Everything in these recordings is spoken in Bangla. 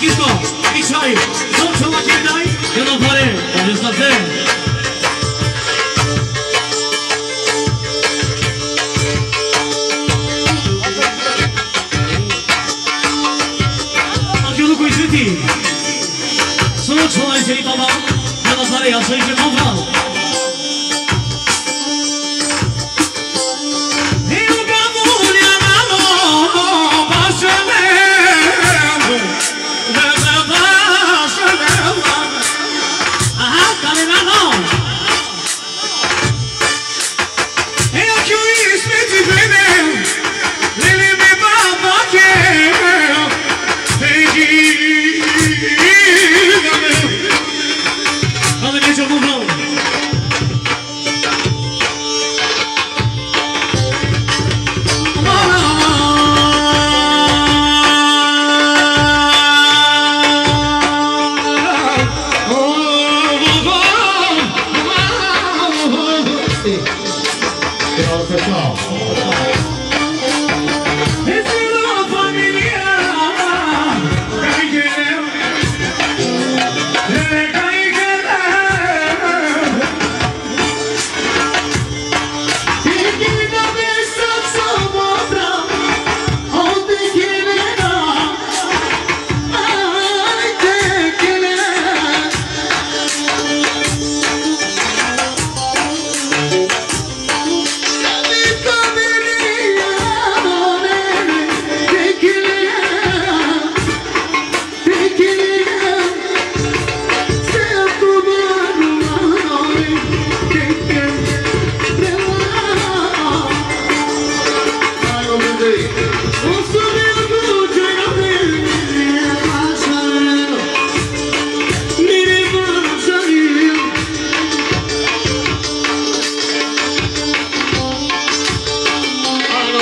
কিন্তু বিষয় লোকসভা কেন্দ্রায় কেন ধরে Solo çoğu ayı seni baba, yana sarı yasayı ki baba.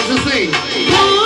to sing.